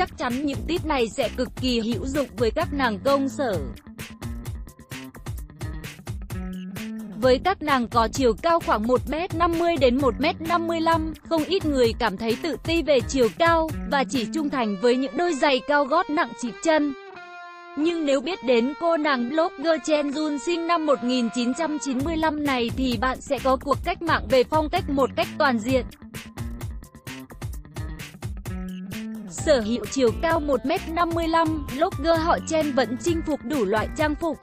chắc chắn những tip này sẽ cực kỳ hữu dụng với các nàng công sở. Với các nàng có chiều cao khoảng 1m50 đến 1m55, không ít người cảm thấy tự ti về chiều cao, và chỉ trung thành với những đôi giày cao gót nặng chịt chân. Nhưng nếu biết đến cô nàng blogger Chen Jun sinh năm 1995 này thì bạn sẽ có cuộc cách mạng về phong cách một cách toàn diện. Sở hữu chiều cao 1m55, blogger họ Chen vẫn chinh phục đủ loại trang phục.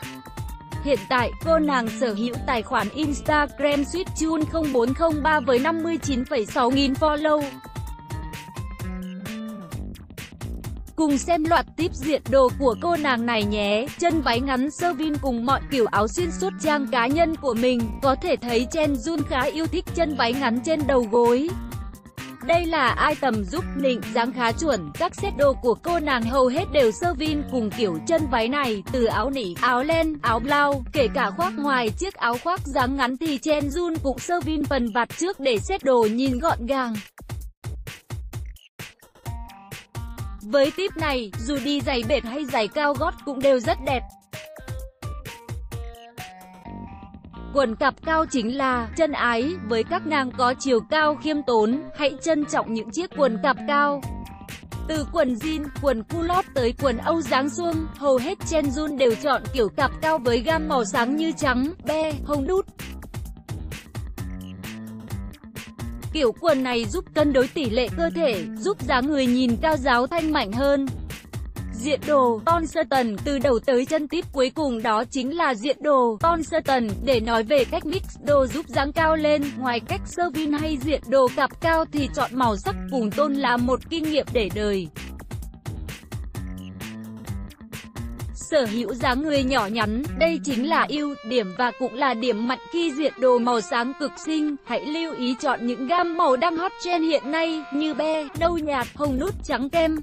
Hiện tại, cô nàng sở hữu tài khoản Instagram Sweetjun 0403 với 59,6 nghìn follow. Cùng xem loạt tip diện đồ của cô nàng này nhé. Chân váy ngắn sơ vin cùng mọi kiểu áo xuyên suốt trang cá nhân của mình. Có thể thấy Chen Jun khá yêu thích chân váy ngắn trên đầu gối. Đây là item giúp nịnh dáng khá chuẩn, các set đồ của cô nàng hầu hết đều sơ vin cùng kiểu chân váy này, từ áo nỉ, áo len, áo blau, kể cả khoác ngoài chiếc áo khoác dáng ngắn thì Chen Jun cũng sơ vin phần vạt trước để set đồ nhìn gọn gàng. Với tip này, dù đi giày bệt hay giày cao gót cũng đều rất đẹp. Quần cặp cao chính là chân ái, với các nàng có chiều cao khiêm tốn, hãy trân trọng những chiếc quần cặp cao. Từ quần jean, quần culotte tới quần Âu dáng suông, hầu hết Chen Jun đều chọn kiểu cặp cao với gam màu sáng như trắng, be, hồng đút. Kiểu quần này giúp cân đối tỷ lệ cơ thể, giúp dáng người nhìn cao giáo thanh mảnh hơn. Diện đồ tôn sơ tần từ đầu tới chân tiếp cuối cùng đó chính là diện đồ tôn sơ tần để nói về cách mix đồ giúp dáng cao lên. Ngoài cách sơ vin hay diện đồ cặp cao thì chọn màu sắc cùng tôn là một kinh nghiệm để đời. Sở hữu dáng người nhỏ nhắn, đây chính là ưu điểm và cũng là điểm mạnh khi diện đồ màu sáng cực xinh. Hãy lưu ý chọn những gam màu đang hot trend hiện nay như be, nâu nhạt, hồng nút, trắng kem.